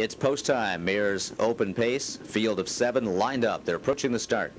It's post time. Mares open pace. Field of seven lined up. They're approaching the start.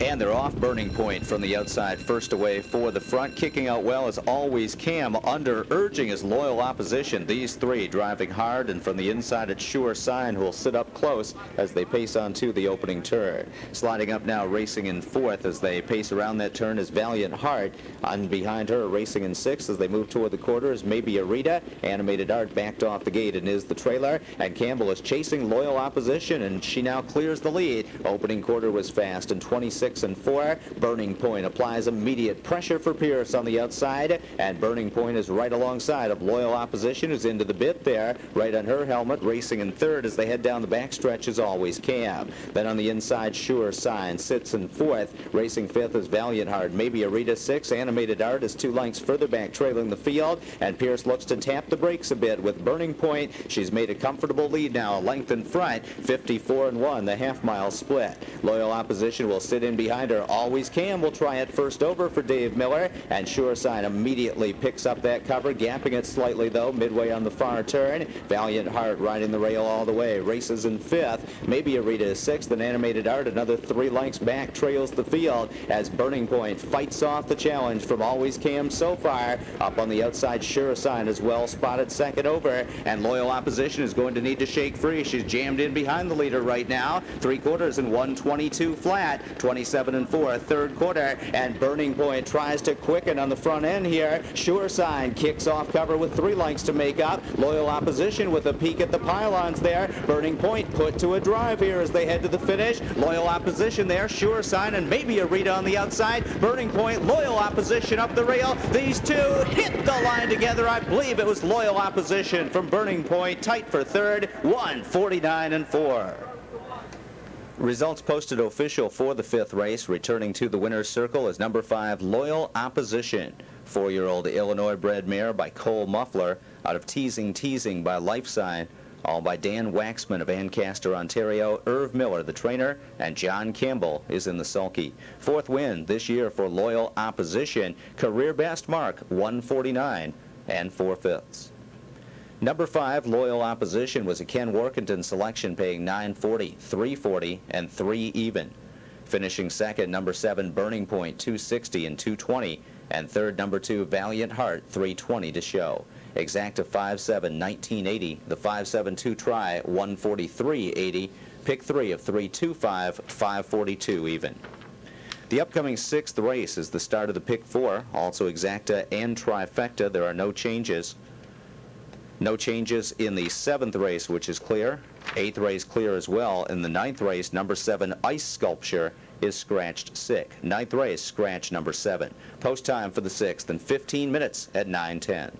And they're off burning point from the outside, first away for the front. Kicking out well as always Cam, under urging his loyal opposition. These three driving hard, and from the inside it's Sure Sign who will sit up close as they pace on to the opening turn. Sliding up now, racing in fourth as they pace around that turn is Valiant Heart. On behind her, racing in sixth as they move toward the quarter is Maybe Arita. Animated Art backed off the gate and is the trailer. And Campbell is chasing loyal opposition, and she now clears the lead. Opening quarter was fast and 26 six and four. Burning Point applies immediate pressure for Pierce on the outside, and Burning Point is right alongside of Loyal Opposition, who's into the bit there, right on her helmet, racing in third as they head down the backstretch as always Cam. Then on the inside, Sure Sign sits in fourth. Racing fifth is Valiant Heart. Maybe Arita six. Animated Art is two lengths further back, trailing the field, and Pierce looks to tap the brakes a bit with Burning Point. She's made a comfortable lead now, a length in front, 54 and one, the half mile split. Loyal Opposition will sit in behind her. Always Cam will try it first over for Dave Miller, and Sure Sign immediately picks up that cover, gapping it slightly, though, midway on the far turn. Valiant Heart riding the rail all the way, races in fifth. Maybe Arita is sixth, and Animated Art another three lengths back trails the field as Burning Point fights off the challenge from Always Cam so far. Up on the outside, Sure Sign is well spotted second over, and Loyal Opposition is going to need to shake free. She's jammed in behind the leader right now. Three quarters and 122 flat. 20 27 and 4, third quarter, and Burning Point tries to quicken on the front end here. Sure Sign kicks off cover with three lengths to make up. Loyal Opposition with a peek at the pylons there. Burning Point put to a drive here as they head to the finish. Loyal Opposition there, Sure Sign, and maybe a Arita on the outside. Burning Point, Loyal Opposition up the rail. These two hit the line together. I believe it was Loyal Opposition from Burning Point, tight for third, 149 and 4. Results posted official for the fifth race. Returning to the winner's circle is number five, Loyal Opposition. Four-year-old Illinois-bred mare by Cole Muffler out of Teasing Teasing by Lifesign. All by Dan Waxman of Ancaster, Ontario, Erv Miller, the trainer, and John Campbell is in the sulky. Fourth win this year for Loyal Opposition. Career best mark, 149 and 4 fifths. Number five, Loyal Opposition, was a Ken Warkentin selection paying 940, 340, and 3 even. Finishing second, number seven, Burning Point, 260 and 220. And third, number two, Valiant Heart, 320 to show. Exacta 5-7, 1980. The 5-7-2 try, 143.80. Pick three of 325, 542 even. The upcoming sixth race is the start of the pick four, also exacta and trifecta. There are no changes. No changes in the seventh race, which is clear. Eighth race clear as well. In the ninth race, number seven, Ice Sculpture, is scratched sick. Ninth race, scratch number seven. Post time for the sixth in 15 minutes at 910.